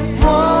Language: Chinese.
我